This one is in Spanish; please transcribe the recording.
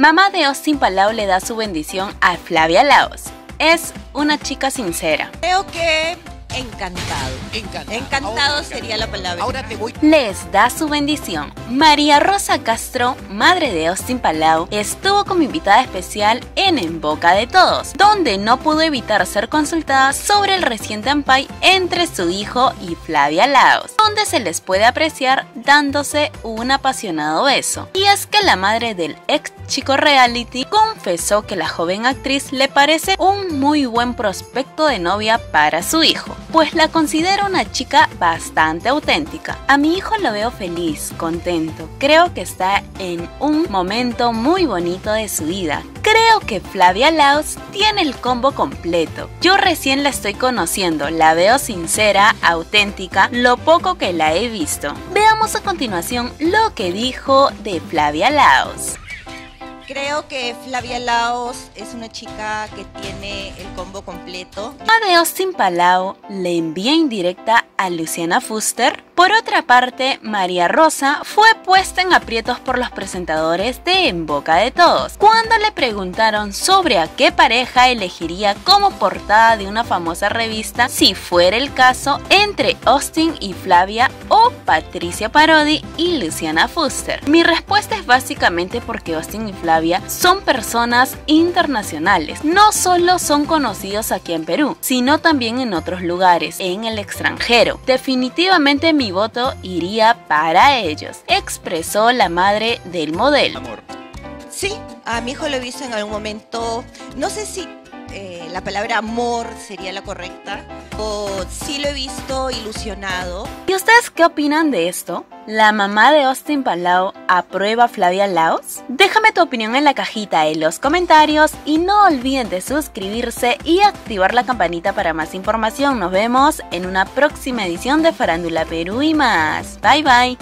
Mamá de Austin Palau le da su bendición a Flavia Laos. Es una chica sincera. Creo que Encantado. Encantado. Encantado sería la palabra. Ahora te voy. Les da su bendición. María Rosa Castro, madre de Austin Palau, estuvo como invitada especial en En Boca de Todos, donde no pudo evitar ser consultada sobre el reciente ampay entre su hijo y Flavia Laos, donde se les puede apreciar dándose un apasionado beso. Y es que la madre del ex chico reality confesó que la joven actriz le parece un muy buen prospecto de novia para su hijo pues la considero una chica bastante auténtica. A mi hijo lo veo feliz, contento. Creo que está en un momento muy bonito de su vida. Creo que Flavia Laos tiene el combo completo. Yo recién la estoy conociendo, la veo sincera, auténtica, lo poco que la he visto. Veamos a continuación lo que dijo de Flavia Laos. Creo que Flavia Laos es una chica que tiene el combo completo. A de Austin Palau le envía indirecta a Luciana Fuster por otra parte, María Rosa fue puesta en aprietos por los presentadores de En Boca de Todos, cuando le preguntaron sobre a qué pareja elegiría como portada de una famosa revista si fuera el caso entre Austin y Flavia o Patricia Parodi y Luciana Fuster. Mi respuesta es básicamente porque Austin y Flavia son personas internacionales, no solo son conocidos aquí en Perú, sino también en otros lugares, en el extranjero. Definitivamente mi voto iría para ellos, expresó la madre del modelo. Sí, a mi hijo lo he visto en algún momento, no sé si eh, la palabra amor sería la correcta, o sí lo he visto ilusionado. ¿Y ustedes qué opinan de esto? ¿La mamá de Austin Palau aprueba a Flavia Laos? Déjame tu opinión en la cajita en los comentarios y no olviden de suscribirse y activar la campanita para más información. Nos vemos en una próxima edición de Farándula Perú y más. Bye bye.